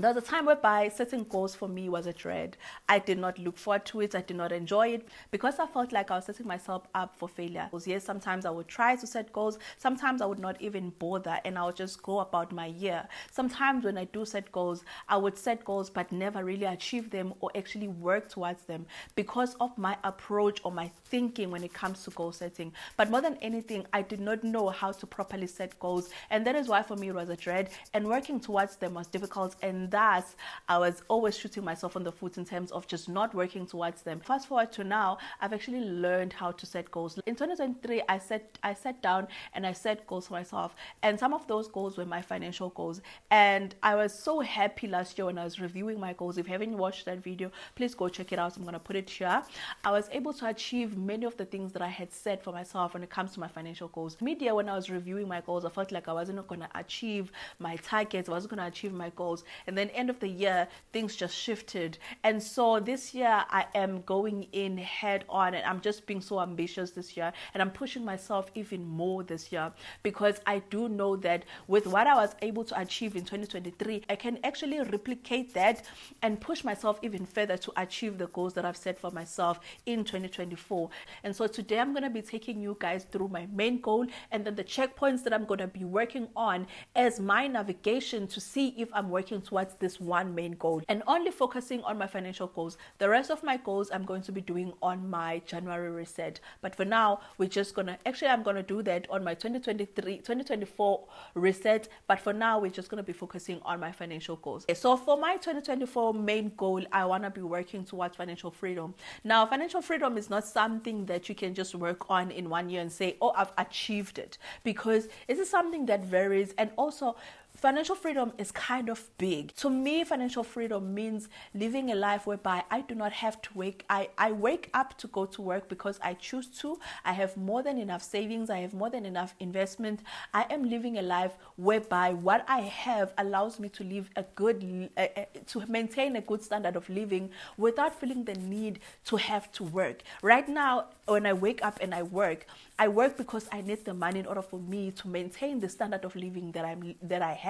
there was a time whereby setting goals for me was a dread. I did not look forward to it. I did not enjoy it because I felt like I was setting myself up for failure. Because Yes, sometimes I would try to set goals. Sometimes I would not even bother and I would just go about my year. Sometimes when I do set goals, I would set goals but never really achieve them or actually work towards them because of my approach or my thinking when it comes to goal setting. But more than anything, I did not know how to properly set goals. And that is why for me it was a dread and working towards them was difficult and thus I was always shooting myself on the foot in terms of just not working towards them. Fast forward to now, I've actually learned how to set goals. In 2023, I set I sat down and I set goals for myself, and some of those goals were my financial goals. And I was so happy last year when I was reviewing my goals. If you haven't watched that video, please go check it out. I'm gonna put it here. I was able to achieve many of the things that I had set for myself when it comes to my financial goals. Media, when I was reviewing my goals, I felt like I wasn't gonna achieve my targets. I wasn't gonna achieve my goals, and then end of the year things just shifted. And so this year i am going in head on and i'm just being so ambitious this year and i'm pushing myself even more this year because i do know that with what i was able to achieve in 2023 i can actually replicate that and push myself even further to achieve the goals that i've set for myself in 2024 and so today i'm going to be taking you guys through my main goal and then the checkpoints that i'm going to be working on as my navigation to see if i'm working towards towards this one main goal and only focusing on my financial goals. The rest of my goals I'm going to be doing on my January reset. But for now, we're just gonna actually I'm gonna do that on my 2023 2024 reset. But for now, we're just gonna be focusing on my financial goals. Okay, so for my 2024 main goal, I wanna be working towards financial freedom. Now, financial freedom is not something that you can just work on in one year and say, oh, I've achieved it, because it is something that varies and also Financial freedom is kind of big. To me, financial freedom means living a life whereby I do not have to wake I, I wake up to go to work because I choose to. I have more than enough savings, I have more than enough investment. I am living a life whereby what I have allows me to live a good uh, to maintain a good standard of living without feeling the need to have to work. Right now, when I wake up and I work, I work because I need the money in order for me to maintain the standard of living that I'm that I have.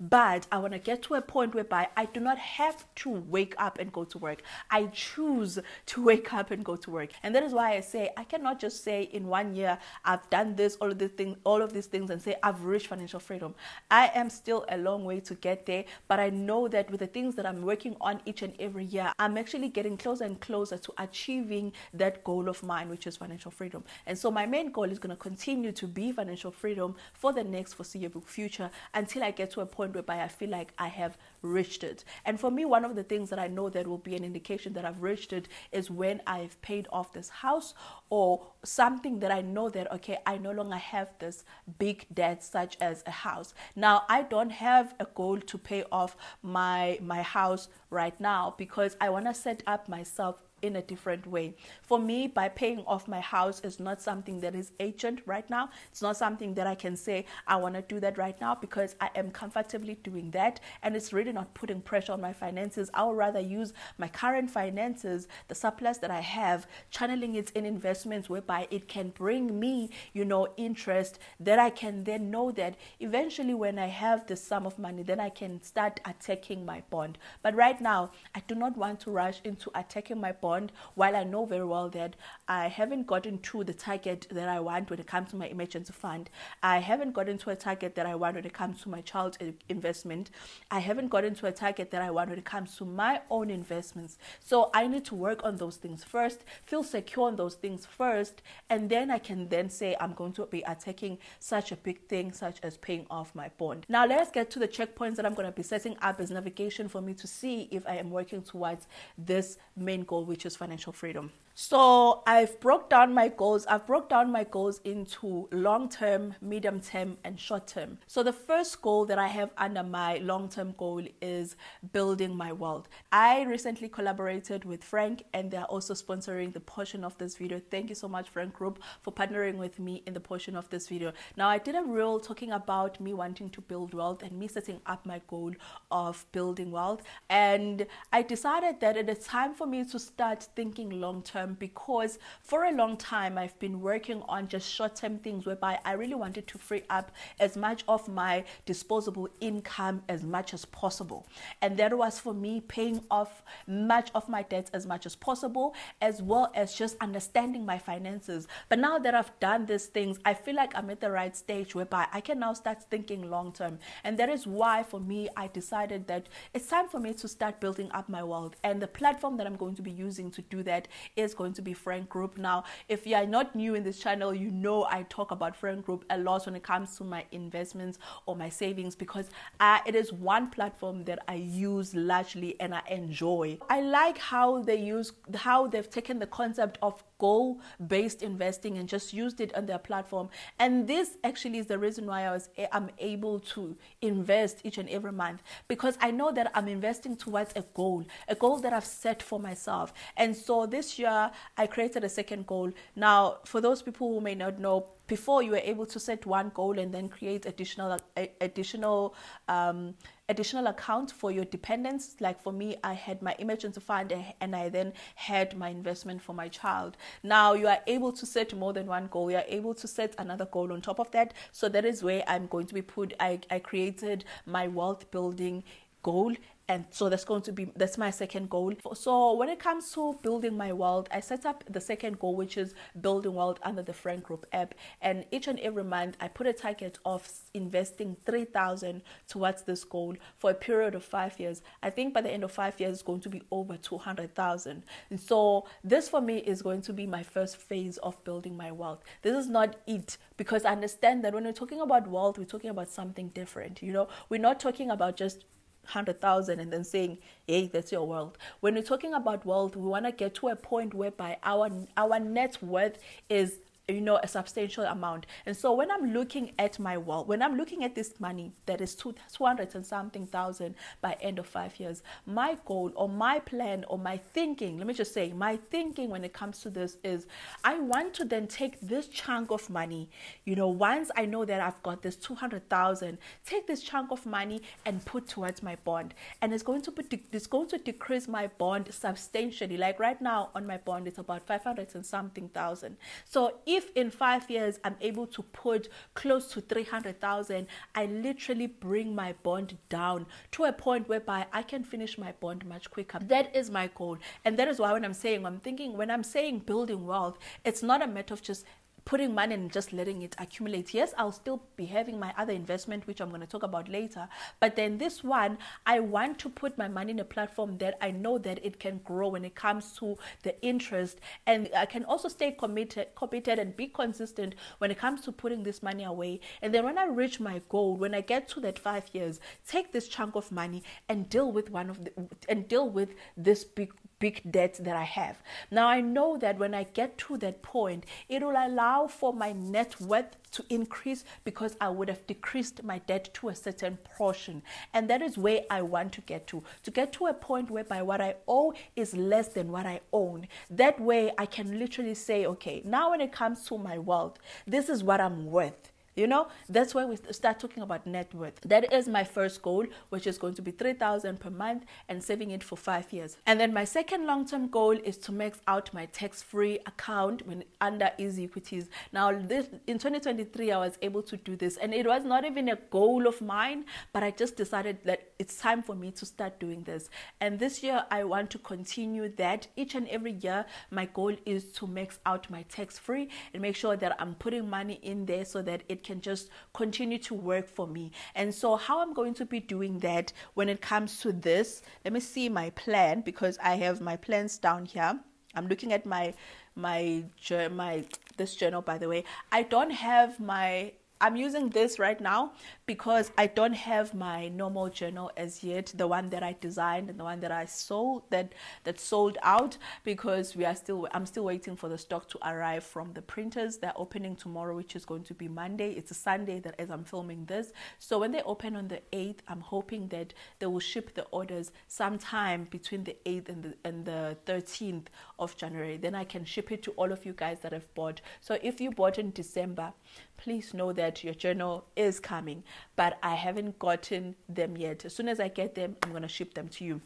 But I want to get to a point whereby I do not have to wake up and go to work. I choose to wake up and go to work. And that is why I say I cannot just say in one year I've done this, all of these things, all of these things and say I've reached financial freedom. I am still a long way to get there, but I know that with the things that I'm working on each and every year, I'm actually getting closer and closer to achieving that goal of mine, which is financial freedom. And so my my main goal is going to continue to be financial freedom for the next foreseeable future until I get to a point whereby I feel like I have reached it. And for me, one of the things that I know that will be an indication that I've reached it is when I've paid off this house or something that I know that, okay, I no longer have this big debt such as a house. Now, I don't have a goal to pay off my, my house right now because I want to set up myself in a different way. For me, by paying off my house is not something that is urgent right now. It's not something that I can say, I want to do that right now because I am comfortably doing that. And it's really not putting pressure on my finances. I would rather use my current finances, the surplus that I have, channeling it in investments whereby it can bring me, you know, interest that I can then know that eventually when I have the sum of money, then I can start attacking my bond. But right now, I do not want to rush into attacking my bond while I know very well that I haven't gotten to the target that I want when it comes to my emergency fund. I haven't gotten to a target that I want when it comes to my child's investment. I haven't gotten to a target that I want when it comes to my own investments. So I need to work on those things first, feel secure on those things first, and then I can then say I'm going to be attacking such a big thing such as paying off my bond. Now let's get to the checkpoints that I'm going to be setting up as navigation for me to see if I am working towards this main goal, which is financial freedom. So I've broke down my goals. I've broke down my goals into long term, medium term, and short term. So the first goal that I have under my long term goal is building my wealth. I recently collaborated with Franc and they're also sponsoring the portion of this video. Thank you so much, Franc Group, for partnering with me in the portion of this video. Now I did a reel talking about me wanting to build wealth and me setting up my goal of building wealth. And I decided that it is time for me to start start thinking long term because for a long time I've been working on just short term things whereby I really wanted to free up as much of my disposable income as much as possible. And that was for me paying off much of my debts as much as possible, as well as just understanding my finances. But now that I've done these things, I feel like I'm at the right stage whereby I can now start thinking long term. And that is why for me, I decided that it's time for me to start building up my wealth. And the platform that I'm going to be using to do that is going to be Franc Group. Now, if you are not new in this channel, you know I talk about Franc Group a lot when it comes to my investments or my savings because uh, it is one platform that I use largely and I enjoy. I like how they use how they've taken the concept of goal based investing and just used it on their platform. And this actually is the reason why I was eh, I'm able to invest each and every month because I know that I'm investing towards a goal, a goal that I've set for myself. And so this year I created a second goal. Now, for those people who may not know, before you were able to set one goal and then create additional additional um, additional account for your dependents? Like for me i had my emergency fund and i then had my investment for my child. Now you are able to set more than one goal. You are able to set another goal on top of that. So that is where i'm going to be put i, I created my wealth building goal and so that's going to be that's my second goal. So when it comes to building my wealth i set up the second goal which is building wealth under the Franc Group app. And each and every month i put a target of investing 3000 towards this goal for a period of five years. I think by the end of five years it's going to be over 200000 and so this for me is going to be my first phase of building my wealth this is not it because i understand that when we're talking about wealth we're talking about something different you know? We're not talking about just 100,000 and then saying, hey, that's your world. When we're talking about wealth, we want to get to a point whereby our, our net worth is you know a substantial amount. And so when i'm looking at my wealth when i'm looking at this money that is 200 and something thousand by end of five years my goal or my plan or my thinking let me just say my thinking when it comes to this is i want to then take this chunk of money you know once i know that i've got this 200000 take this chunk of money and put towards my bond. And it's going to put it's going to decrease my bond substantially. Like right now on my bond it's about 500 and something thousand. So if in five years I'm able to put close to 300,000, I literally bring my bond down to a point whereby I can finish my bond much quicker. That is my goal. And that is why when I'm saying, I'm thinking, when I'm saying building wealth, it's not a matter of just putting money and just letting it accumulate. Yes, I'll still be having my other investment, which I'm going to talk about later. But then this one, I want to put my money in a platform that I know that it can grow when it comes to the interest. And I can also stay committed, committed and be consistent when it comes to putting this money away. And then when I reach my goal, when I get to that five years, take this chunk of money and deal with one of the, and deal with this big big debt that I have. Now I know that when I get to that point, it will allow for my net worth to increase because I would have decreased my debt to a certain portion. And that is where I want to get to. To get to a point whereby what I owe is less than what I own. That way I can literally say, okay, now when it comes to my wealth, this is what I'm worth. You know, that's why we start talking about net worth. That is my first goal, which is going to be 3000 per month and saving it for 5 years. And then my second long-term goal is to max out my tax-free account when under EasyEquities. Now, this in 2023 I was able to do this and it was not even a goal of mine, but I just decided that it's time for me to start doing this. And this year I want to continue that. Each and every year my goal is to max out my tax-free and make sure that I'm putting money in there so that it can just continue to work for me. And so, how I'm going to be doing that when it comes to this, let me see my plan because I have my plans down here. I'm looking at my my my this journal by the way. I don't have my I'm using this right now because I don't have my normal journal as yet, the one that I designed and the one that I sold that that sold out because we are still I'm still waiting for the stock to arrive from the printers. They're opening tomorrow, which is going to be Monday. It's a Sunday that as I'm filming this. So when they open on the 8th, I'm hoping that they will ship the orders sometime between the 8th and the and the 13th of January. Then I can ship it to all of you guys that have bought. So if you bought in December, please know that your journal is coming, but I haven't gotten them yet. As soon as I get them, I'm going to ship them to you.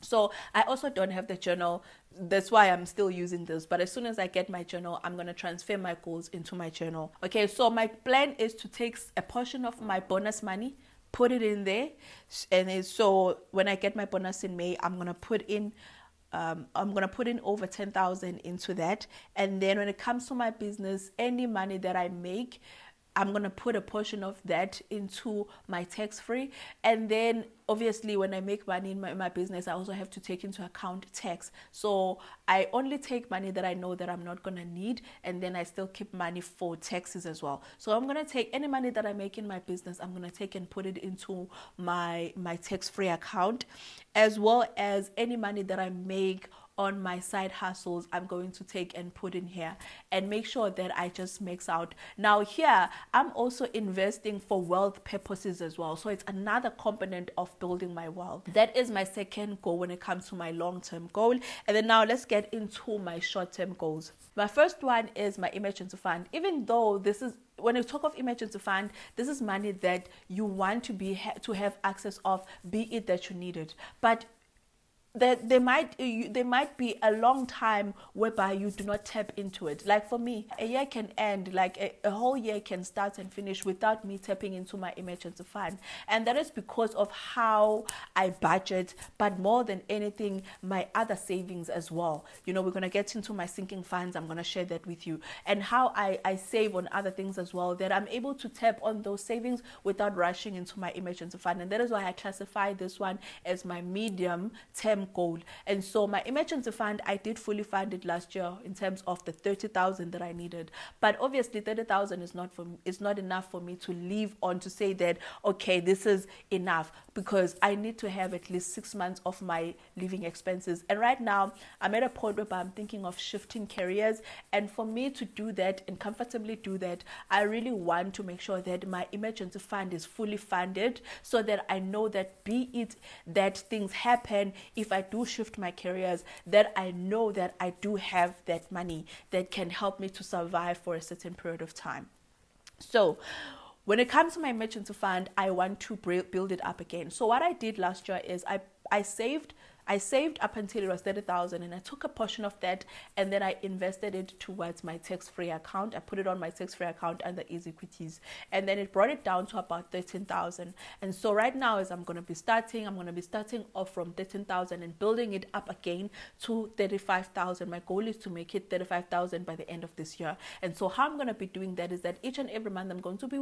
So I also don't have the journal. That's why I'm still using this. But as soon as I get my journal, I'm going to transfer my goals into my journal. Okay, so my plan is to take a portion of my bonus money, put it in there. And so when I get my bonus in May, I'm going to put in um, I'm gonna put in over ten thousand into that, and then when it comes to my business, any money that I make, I'm going to put a portion of that into my tax free. And then, obviously, when I make money in my, in my, business, I also have to take into account tax. So I only take money that I know that I'm not going to need, and then I still keep money for taxes as well. So I'm going to take any money that I make in my business, I'm going to take and put it into my, my tax free account, as well as any money that I make on my side hustles I'm going to take and put in here and make sure that I just mix out. Now, here I'm also investing for wealth purposes as well. So it's another component of building my wealth. That is my second goal when it comes to my long term goal. And then now let's get into my short term goals. My first one is my emergency fund. Even though this is when you talk of emergency fund, this is money that you want to be to have access of, be it that you need it. But that there might uh, there might be a long time whereby you do not tap into it. Like for me a year can end like a, a, whole year can start and finish without me tapping into my emergency fund. And that is because of how i budget but more than anything my other savings as well. You know we're going to get into my sinking funds. I'm going to share that with you. And how I, I save on other things as well that i'm able to tap on those savings without rushing into my emergency fund. And that is why i classify this one as my medium term goal. And so my emergency fund, I did fully fund it last year in terms of the 30,000 that I needed. But obviously 30,000 is not for me, is not enough for me to live on to say that okay, this is enough because I need to have at least 6 months of my living expenses. And right now, I'm at a point where I'm thinking of shifting careers and for me to do that and comfortably do that, I really want to make sure that my emergency fund is fully funded so that I know that be it that things happen if I do shift my careers, that I know that I do have that money that can help me to survive for a certain period of time. So, when it comes to my emergency fund, I want to build it up again. So what I did last year is I I saved I saved up until it was 30,000 and I took a portion of that and then I invested it towards my tax-free account. I put it on my tax-free account under EasyEquities and then it brought it down to about 13,000. And so right now as I'm going to be starting, I'm going to be starting off from 13,000 and building it up again to 35,000. My goal is to make it 35,000 by the end of this year. And so how I'm going to be doing that is that each and every month I'm going to be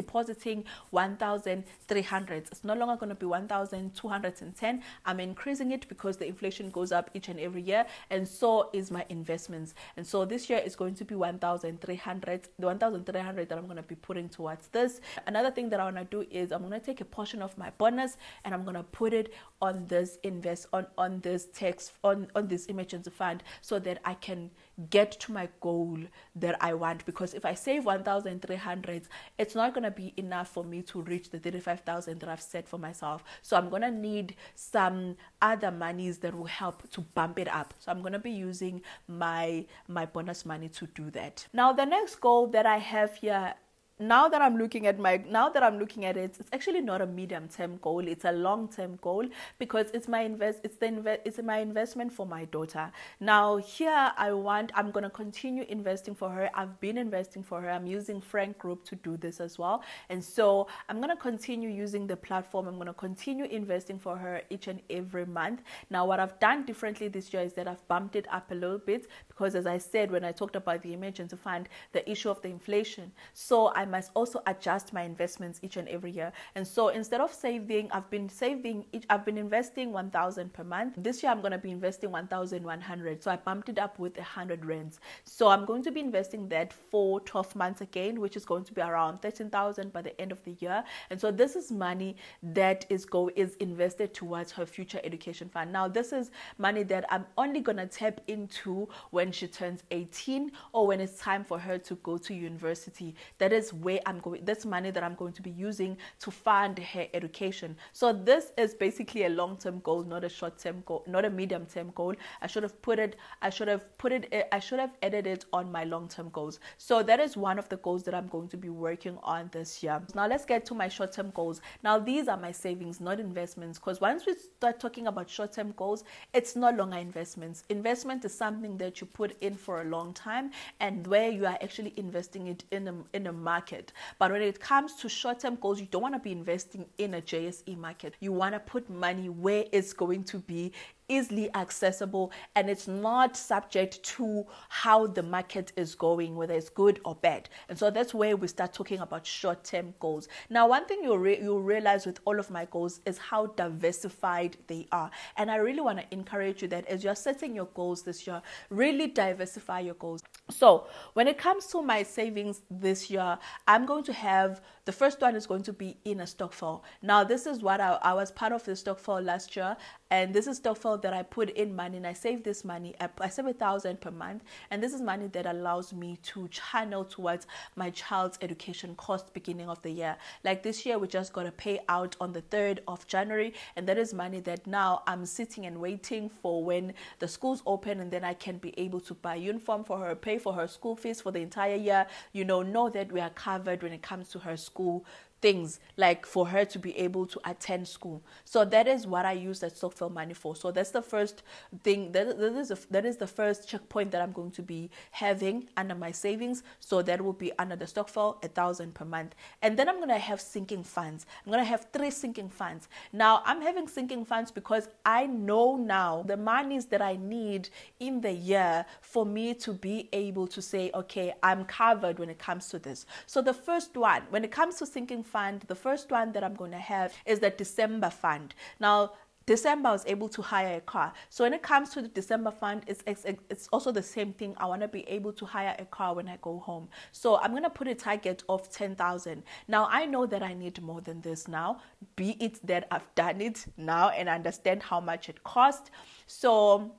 depositing 1,300. It's no longer going to be 1,210. I'm increasing it because the inflation goes up each and every year, and so is my investments. And so this year is going to be 1,300. The 1,300 that I'm going to be putting towards this. Another thing that I want to do is I'm going to take a portion of my bonus and I'm going to put it on this invest on on this text on on this emergency fund so that I can get to my goal that I want because if I save 1300 it's not going to be enough for me to reach the 35000 that I've set for myself. So I'm going to need some other monies that will help to bump it up. So I'm going to be using my my bonus money to do that. Now the next goal that I have here now that I'm looking at my now that I'm looking at it, it's actually not a medium term goal. It's a long term goal because it's my invest it's the invest it's my investment for my daughter. Now here I want I'm gonna continue investing for her. I've been investing for her. I'm using Franc Group to do this as well. And so I'm gonna continue using the platform. I'm gonna continue investing for her each and every month. Now what I've done differently this year is that I've bumped it up a little bit because as I said when I talked about the emergency fund, the issue of the inflation. So I'm must also adjust my investments each and every year. And so instead of saving, I've been saving, each, I've been investing 1,000 per month. This year I'm going to be investing 1,100. So I bumped it up with 100 rands. So I'm going to be investing that for 12 months again, which is going to be around 13,000 by the end of the year. And so this is money that is go is invested towards her future education fund. Now this is money that I'm only going to tap into when she turns 18 or when it's time for her to go to university. That is where I'm going, this money that I'm going to be using to fund her education. So this is basically a long-term goal, not a short-term goal, not a medium-term goal. I should have put it, I should have put it, I should have added it on my long-term goals. So that is one of the goals that I'm going to be working on this year. Now let's get to my short-term goals. Now these are my savings, not investments, because once we start talking about short-term goals, it's no longer investments. Investment is something that you put in for a long time and where you are actually investing it in a, in a market. But when it comes to short term goals, you don't want to be investing in a JSE market. You want to put money where it's going to be easily accessible and it's not subject to how the market is going, whether it's good or bad. And so that's where we start talking about short term goals. Now, one thing you'll, re- you'll realize with all of my goals is how diversified they are. And I really want to encourage you that as you're setting your goals this year, really diversify your goals. So, when it comes to my savings this year, I'm going to have the first one is going to be in a stokvel. Now, this is what I, I was part of the stokvel last year, and this is stokvel that I put in money and I save this money. I save a thousand per month, and this is money that allows me to channel towards my child's education cost beginning of the year. Like this year, we just got a payout on the 3rd of January, and that is money that now I'm sitting and waiting for when the schools open, and then I can be able to buy uniform for her, pay for her school fees for the entire year. You know, know that we are covered when it comes to her school school things like for her to be able to attend school. So that is what I use that stokvel money for. So that's the first thing that, that is a, that is the first checkpoint that I'm going to be having under my savings. So that will be under the stokvel a thousand per month, and then I'm gonna have sinking funds. I'm gonna have three sinking funds. Now I'm having sinking funds because I know now the monies that I need in the year for me to be able to say, okay, I'm covered when it comes to this. So the first one, when it comes to sinking fund. The first one that I'm going to have is the December fund. Now, December, I was able to hire a car. So when it comes to the December fund, it's, it's, it's also the same thing. I want to be able to hire a car when I go home. So I'm going to put a target of 10,000. Now, I know that I need more than this now, be it that I've done it now and understand how much it costs. So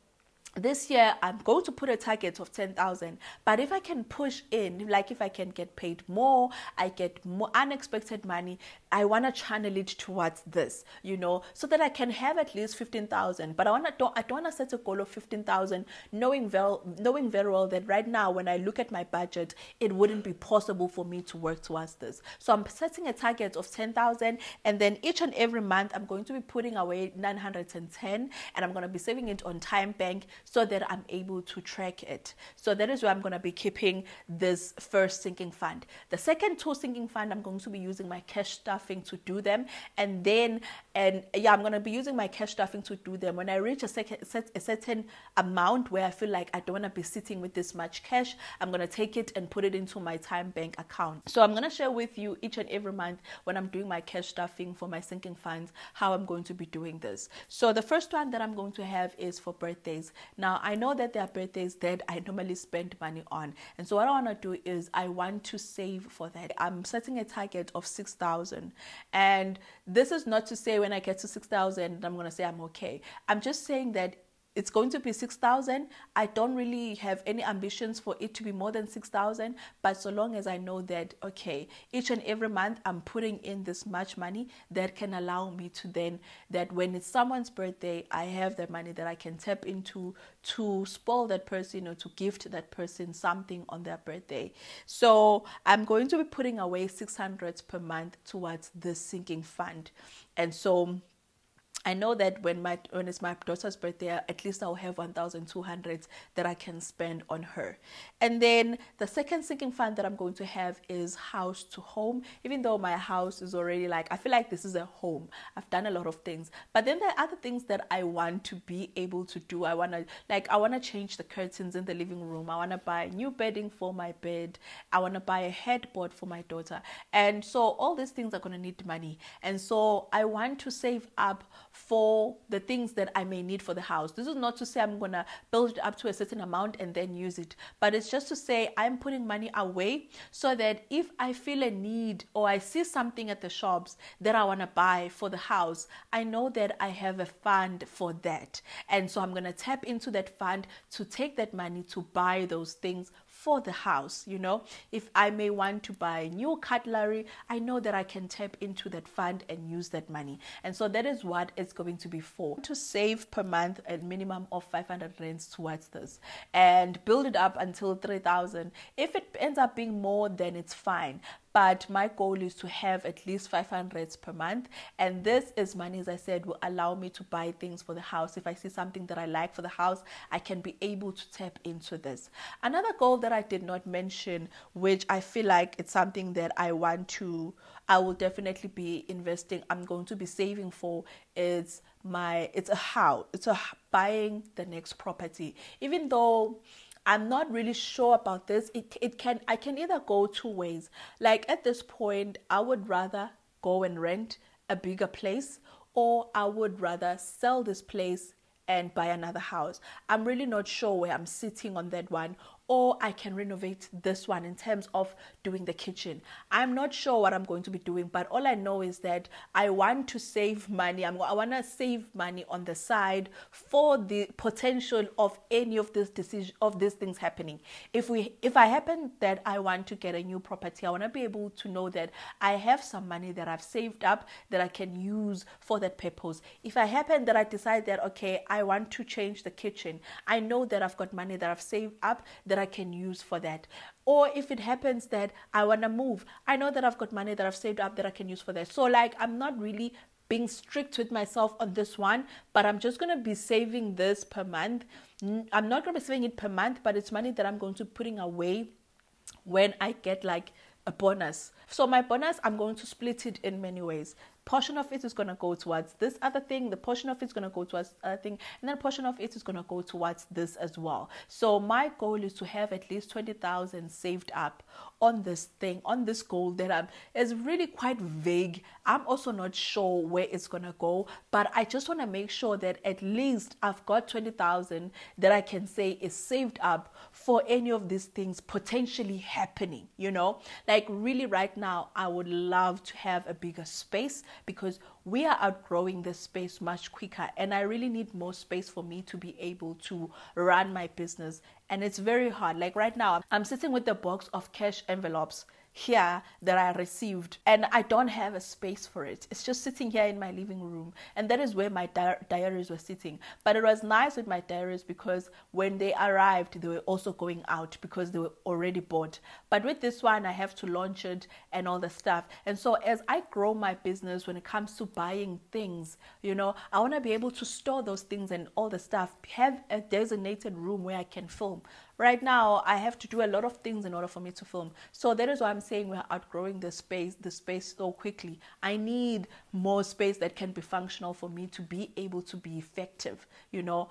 this year i'm going to put a target of 10000 but if i can push in like if i can get paid more i get more unexpected money i want to channel it towards this you know so that i can have at least 15000 but i want to don't i don't want to set a goal of 15000 knowing well knowing very well that right now when i look at my budget it wouldn't be possible for me to work towards this so i'm setting a target of 10000 and then each and every month i'm going to be putting away 910 and i'm going to be saving it on TymeBank so that I'm able to track it. So that is where I'm going to be keeping this first sinking fund. The second two sinking fund, I'm going to be using my cash stuffing to do them. And then, and yeah, I'm going to be using my cash stuffing to do them. When I reach a, second, a certain amount where I feel like I don't want to be sitting with this much cash, I'm going to take it and put it into my TymeBank account. So I'm going to share with you each and every month when I'm doing my cash stuffing for my sinking funds, how I'm going to be doing this. So the first one that I'm going to have is for birthdays. Now, I know that there are birthdays that I normally spend money on. And so, what I want to do is I want to save for that. I'm setting a target of 6,000. And this is not to say when I get to 6,000, I'm going to say I'm okay. I'm just saying that it's going to be 6000 i don't really have any ambitions for it to be more than 6000 but so long as i know that okay each and every month i'm putting in this much money that can allow me to then that when it's someone's birthday i have that money that i can tap into to spoil that person or to gift that person something on their birthday. So i'm going to be putting away 600 per month towards this sinking fund. And so I know that when my when it's my daughter's birthday, at least I'll have one thousand two hundred that I can spend on her. And then the second sinking fund that I'm going to have is house to home. Even though my house is already like I feel like this is a home. I've done a lot of things, but then there are other things that I want to be able to do. I want to like I want to change the curtains in the living room. I want to buy new bedding for my bed. I want to buy a headboard for my daughter. And so all these things are to need money. And so I want to save up for the things that I may need for the house. This is not to say I'm going to build it up to a certain amount and then use it, but it's just to say I'm putting money away so that if I feel a need or I see something at the shops that I want to buy for the house, I know that I have a fund for that. And so I'm going to tap into that fund to take that money to buy those things for the house. You know, if I may want to buy new cutlery, I know that I can tap into that fund and use that money. And so that is what it's going to be for to save per month a minimum of 500 rands towards this and build it up until 3000. If it ends up being more, then it's fine but my goal is to have at least 500 per month. And this is money as i said will allow me to buy things for the house. If i see something that i like for the house i can be able to tap into this. Another goal that i did not mention which i feel like it's something that i want to i will definitely be investing i'm going to be saving for is my it's a how it's a buying the next property. Even though I'm not really sure about this. It it can I can either go two ways. Like at this point, I would rather go and rent a bigger place or I would rather sell this place and buy another house. I'm really not sure where I'm sitting on that one or I can renovate this one in terms of doing the kitchen. I'm not sure what I'm going to be doing, but all I know is that I want to save money. I'm, I want to save money on the side for the potential of any of this decision of these things happening. If we, if I happen that I want to get a new property, I want to be able to know that I have some money that I've saved up that I can use for that purpose. If I happen that I decide that okay, I want to change the kitchen, I know that I've got money that I've saved up that I can use for that. Or if it happens that I want to move, I know that I've got money that I've saved up that I can use for that. So, like, I'm not really being strict with myself on this one, but I'm just going to be saving this per month. I'm not going to be saving it per month, but it's money that I'm going to putting away when I get like a bonus. So my bonus, I'm going to split it in many ways portion of it is going to go towards this other thing the portion of it is going to go towards other thing and then a portion of it is going to go towards this as well. So my goal is to have at least 20000 saved up on this thing on this goal that i'm is really quite vague. I'm also not sure where it's going to go but i just want to make sure that at least i've got 20000 that i can say is saved up for any of these things potentially happening you know? Like really right now i would love to have a bigger space because we are outgrowing this space much quicker and I really need more space for me to be able to run my business. And it's very hard. Like right now I'm sitting with a box of cash envelopes here that I received, and I don't have a space for it. It's just sitting here in my living room, and that is where my di- diaries were sitting. But it was nice with my diaries because when they arrived, they were also going out because they were already bought. But with this one, I have to launch it and all the stuff. And so, as I grow my business when it comes to buying things, you know, I want to be able to store those things and all the stuff, have a designated room where I can film right now I have to do a lot of things in order for me to film. So that is why I'm saying we're outgrowing the space, the space so quickly. I need more space that can be functional for me to be able to be effective, you know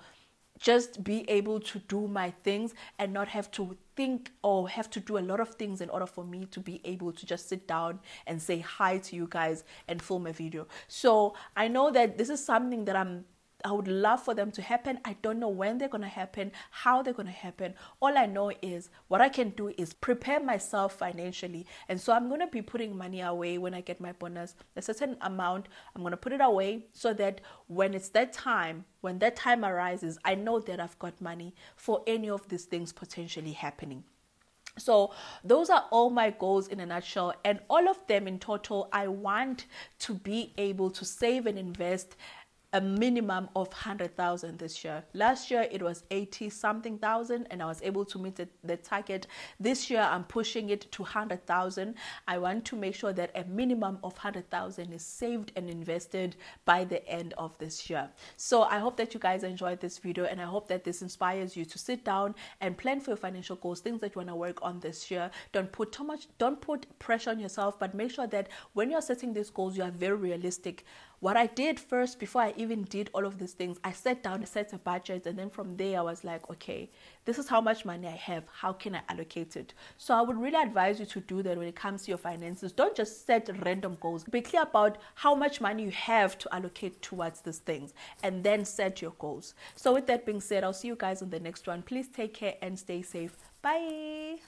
just be able to do my things and not have to think or have to do a lot of things in order for me to be able to just sit down and say hi to you guys and film a video. So I know that this is something that I'm I would love for them to happen. I don't know when they're going to happen, how they're going to happen. All I know is what I can do is prepare myself financially. And so I'm going to be putting money away when I get my bonus, a certain amount. I'm going to put it away so that when it's that time, when that time arises, I know that I've got money for any of these things potentially happening. So, those are all my goals in a nutshell, and all of them in total, I want to be able to save and invest a minimum of 100,000 this year. Last year it was 80 something thousand and I was able to meet the, the target. This year I'm pushing it to 100,000. I want to make sure that a minimum of 100,000 is saved and invested by the end of this year. So I hope that you guys enjoyed this video and I hope that this inspires you to sit down and plan for your financial goals, things that you want to work on this year. Don't put too much don't put pressure on yourself, but make sure that when you're setting these goals you are very realistic what I did first, before I even did all of these things, I sat down, a set a budget, and then from there I was like, okay, this is how much money I have. How can I allocate it? So I would really advise you to do that when it comes to your finances. Don't just set random goals. Be clear about how much money you have to allocate towards these things and then set your goals. So with that being said, I'll see you guys on the next one. Please take care and stay safe. Bye.